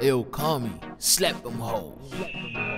Ill call me, slap them hoes.